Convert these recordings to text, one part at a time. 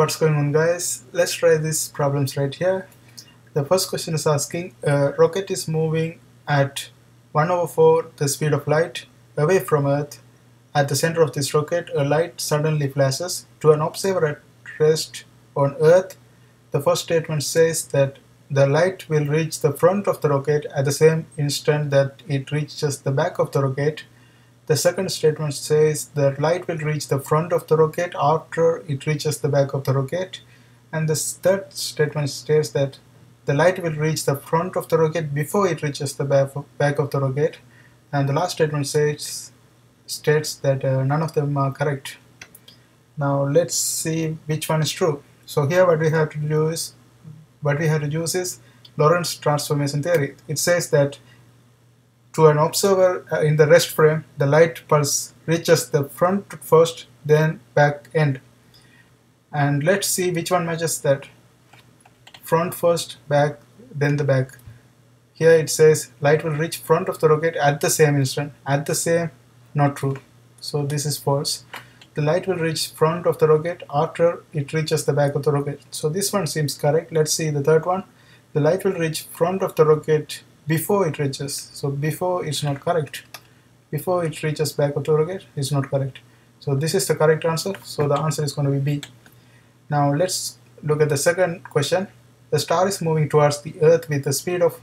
what's going on guys? Let's try these problems right here. The first question is asking a rocket is moving at 1 over 4 the speed of light away from earth. At the center of this rocket a light suddenly flashes to an observer at rest on earth. The first statement says that the light will reach the front of the rocket at the same instant that it reaches the back of the rocket the second statement says that light will reach the front of the rocket after it reaches the back of the rocket. And the third statement states that the light will reach the front of the rocket before it reaches the back of the rocket. And the last statement says states that uh, none of them are correct. Now let's see which one is true. So here what we have to do is what we have to use is Lorentz transformation theory. It says that to an observer uh, in the rest frame, the light pulse reaches the front first, then back end. And let's see which one matches that. Front first, back, then the back. Here it says light will reach front of the rocket at the same instant. At the same, not true. So this is false. The light will reach front of the rocket after it reaches the back of the rocket. So this one seems correct. Let's see the third one. The light will reach front of the rocket before it reaches so before it's not correct. Before it reaches back the rocket is not correct. So this is the correct answer. So the answer is going to be B. Now let's look at the second question. The star is moving towards the earth with the speed of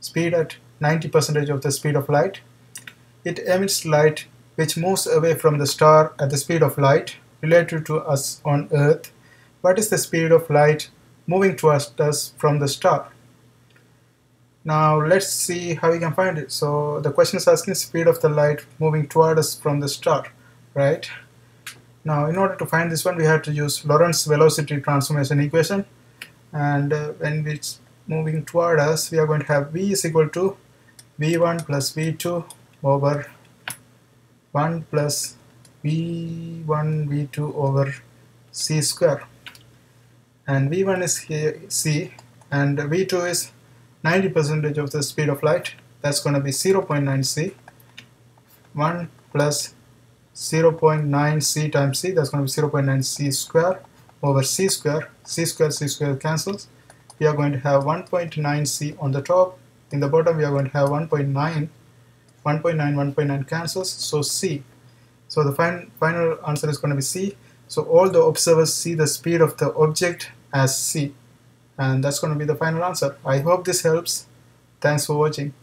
speed at 90 percent of the speed of light. It emits light which moves away from the star at the speed of light related to us on earth. What is the speed of light moving towards us from the star now let's see how we can find it. So the question is asking speed of the light moving toward us from the star, right? Now in order to find this one we have to use Lorentz velocity transformation equation and uh, when it's moving toward us we are going to have v is equal to v1 plus v2 over 1 plus v1 v2 over c square and v1 is here c and v2 is 90 percentage of the speed of light that's going to be 0.9 c. 1 plus 0.9 c times c that's going to be 0.9 c square over c square. C square c square cancels. We are going to have 1.9 c on the top. In the bottom we are going to have 1.9 1.9 1.9 cancels. So c. So the fin final answer is going to be c. So all the observers see the speed of the object as c and that's going to be the final answer. I hope this helps. Thanks for watching.